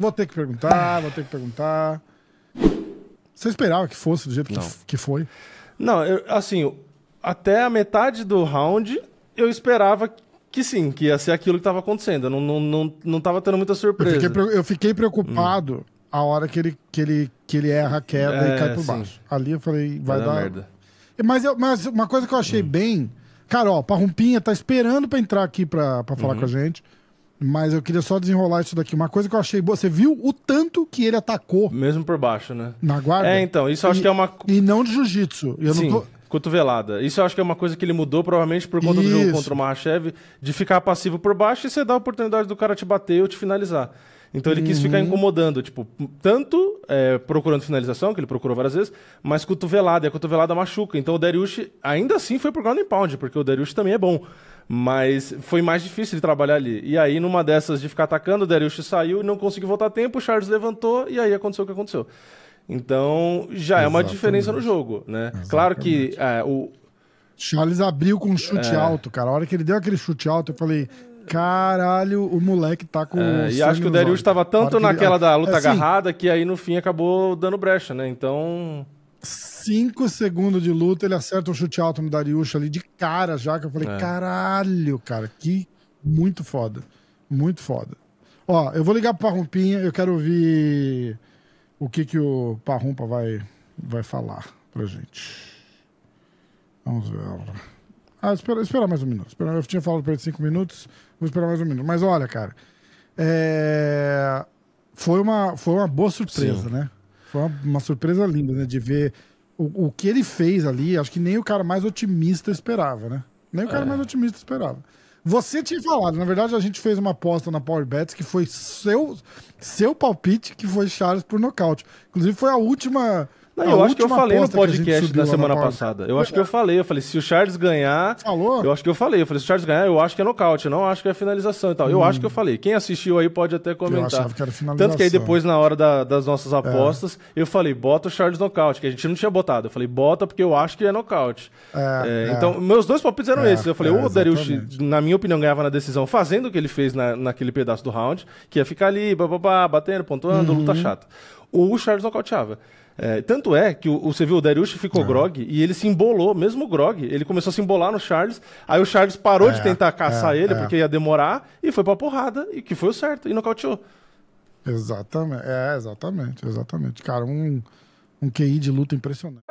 Vou ter que perguntar, vou ter que perguntar. Você esperava que fosse do jeito que, que foi? Não, eu- assim, até a metade do round, eu esperava que sim, que ia ser aquilo que estava acontecendo. Eu não, não, não, não tava tendo muita Eu surpresa. fiquei, pre- eu fiquei preocupado a hora que ele, que, ele, que ele erra a queda É, e cai por sim. baixo. Ali eu falei, vai, Vai dar. dar merda. Mas, eu- mas uma coisa que eu achei bem. Cara, ó, Parrumpinha tá esperando pra entrar aqui pra falar com a gente. Mas eu queria só desenrolar isso daqui. Uma coisa que eu achei boa. Você viu o tanto que ele atacou Mesmo por baixo, né? na guarda? É, então, isso eu acho E- que é uma. E não de jiu-jitsu. Eu Sim, não tô. cotovelada. Isso eu acho que é uma coisa que ele mudou, provavelmente por conta do jogo Isso. contra o Mahashev, de ficar passivo por baixo e você dá a oportunidade do cara te bater ou te finalizar. Então ele quis Uhum. ficar incomodando, tipo, tanto é, procurando finalização, que ele procurou várias vezes, mas cotovelada, e a cotovelada machuca. Então o Dariush ainda assim foi pro ground and pound, porque o Dariush também é bom. Mas foi mais difícil de trabalhar ali. E aí, numa dessas de ficar atacando, o Dariush saiu e não conseguiu voltar a tempo, o Charles levantou e aí aconteceu o que aconteceu. Então, já é uma Exatamente. diferença no jogo, né? Claro que é, o, Charles abriu com um chute É. alto, cara. A hora que ele deu aquele chute alto, eu falei. Caralho, o moleque tá com. É, e acho que o Darius estava tanto que ele- naquela da luta Assim, agarrada que aí no fim acabou dando brecha, né? Então. Cinco segundos de luta, ele acerta um chute alto no Dariush ali de cara já, que eu falei, É. caralho, cara, que muito foda. Muito foda. Ó, eu vou ligar pro Parrumpinha, eu quero ouvir o que que o Parrumpa vai, vai falar pra gente. Vamos ver. Ah, espera, espera mais um minuto. Espera, eu tinha falado pra ele cinco minutos, vou esperar mais um minuto. Mas olha, cara, é, foi, uma, foi uma boa surpresa, Sim. né? Foi uma, uma surpresa linda, né? De ver o, o que ele fez ali. Acho que nem o cara mais otimista esperava, né? Nem o cara É. mais otimista esperava. Você tinha falado, na verdade a gente fez uma aposta na Power Bets que foi seu, seu palpite, que foi Charles por nocaute. Inclusive foi a última. Não, eu acho que eu falei no podcast da semana passada. Eu acho que eu falei. Eu falei, se o Charles ganhar. Falou? Eu acho que eu falei. Eu falei, se o Charles ganhar, eu acho que é nocaute. Eu não acho que é finalização e tal. Eu acho que eu falei. Quem assistiu aí pode até comentar. Hum. achava que era finalização. Tanto que aí depois, na hora da- das nossas apostas, eu falei, bota o Charles nocaute, que a gente não tinha botado. Eu falei, bota porque eu acho que é nocaute. É, É, é. Então, meus dois palpites eram É, esses. Eu falei, é, o Dariush, na minha opinião, ganhava na decisão fazendo o que ele fez na, naquele pedaço do round, que ia ficar ali, bababá, batendo, pontuando, luta Uhum. chata. O Charles nocauteava. É, tanto é que o, o- você viu, o Dariush ficou grog e ele se embolou, mesmo o grog. Ele começou a se embolar no Charles. Aí o Charles parou É, de tentar caçar é, ele, é. porque ia demorar, e foi pra porrada, e que foi o certo, e nocauteou. Exatamente. É, exatamente, exatamente. Cara, um, um QI de luta impressionante.